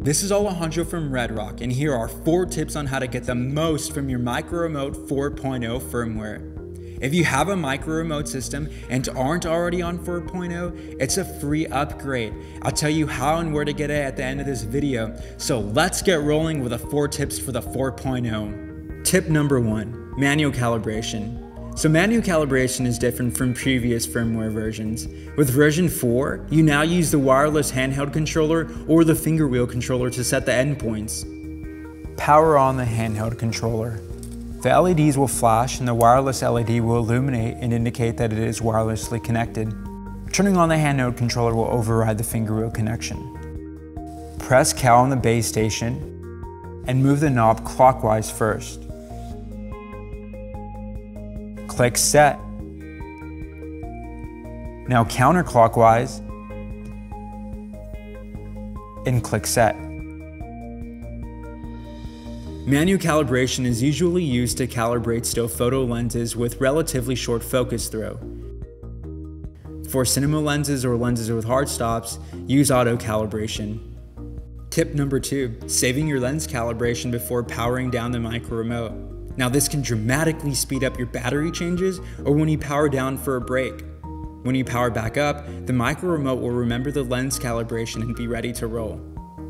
This is Alejandro from Redrock, and here are 4 tips on how to get the most from your Micro Remote 4.0 firmware. If you have a micro remote system and aren't already on 4.0, it's a free upgrade. I'll tell you how and where to get it at the end of this video. So let's get rolling with the 4 tips for the 4.0. Tip number 1, manual calibration. So manual calibration is different from previous firmware versions. With version 4, you now use the wireless handheld controller or the finger wheel controller to set the endpoints. Power on the handheld controller. The LEDs will flash and the wireless LED will illuminate and indicate that it is wirelessly connected. Turning on the handheld controller will override the finger wheel connection. Press CAL on the base station and move the knob clockwise first. Click Set. Now counterclockwise and click Set. Manual calibration is usually used to calibrate still photo lenses with relatively short focus throw. For cinema lenses or lenses with hard stops, use auto calibration. Tip number two, saving your lens calibration before powering down the micro remote. Now this can dramatically speed up your battery changes or when you power down for a break. When you power back up, the micro remote will remember the lens calibration and be ready to roll.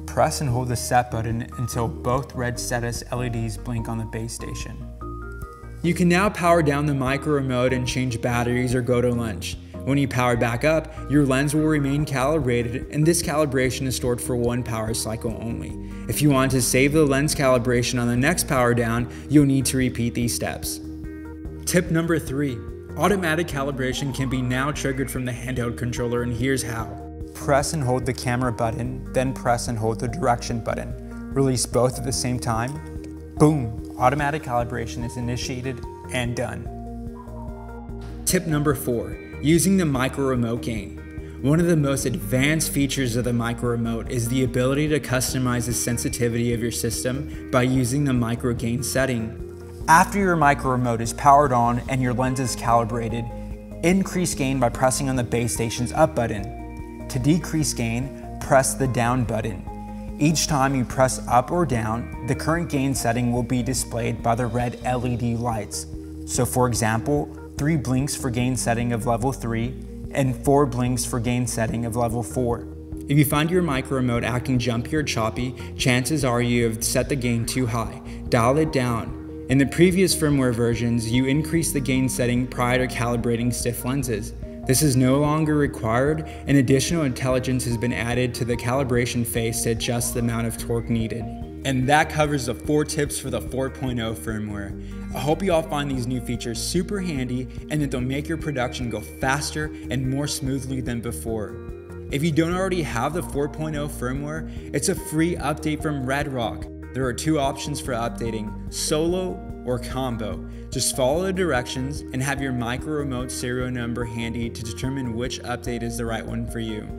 Press and hold the set button until both red status LEDs blink on the base station. You can now power down the micro remote and change batteries or go to lunch. When you power back up, your lens will remain calibrated and this calibration is stored for one power cycle only. If you want to save the lens calibration on the next power down, you'll need to repeat these steps. Tip number three, automatic calibration can be now triggered from the handheld controller and here's how. Press and hold the camera button, then press and hold the direction button. Release both at the same time. Boom! Automatic calibration is initiated and done. Tip number four, using the micro remote gain. One of the most advanced features of the micro remote is the ability to customize the sensitivity of your system by using the micro gain setting. After your micro remote is powered on and your lens is calibrated, increase gain by pressing on the base station's up button. To decrease gain, press the down button. Each time you press up or down, the current gain setting will be displayed by the red LED lights. So for example, 3 blinks for gain setting of level 3 and 4 blinks for gain setting of level 4. If you find your micro remote acting jumpy or choppy, chances are you have set the gain too high. Dial it down. In the previous firmware versions, you increased the gain setting prior to calibrating stiff lenses. This is no longer required, and additional intelligence has been added to the calibration phase to adjust the amount of torque needed. And that covers the four tips for the 4.0 firmware. I hope you all find these new features super handy and that they'll make your production go faster and more smoothly than before. If you don't already have the 4.0 firmware, it's a free update from Redrock. There are two options for updating, solo or combo. Just follow the directions and have your micro remote serial number handy to determine which update is the right one for you.